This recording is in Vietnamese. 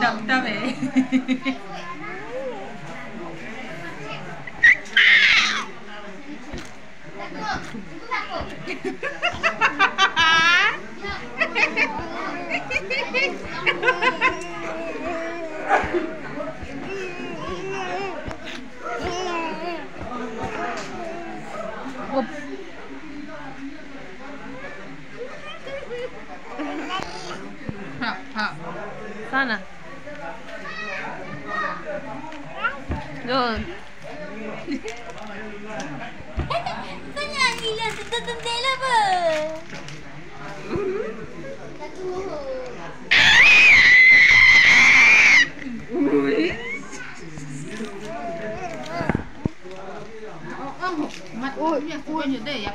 打打呗！我。Ha, ha. Sana. Doon. Sana nila sa la ba? Mặt ôi, ôi như đây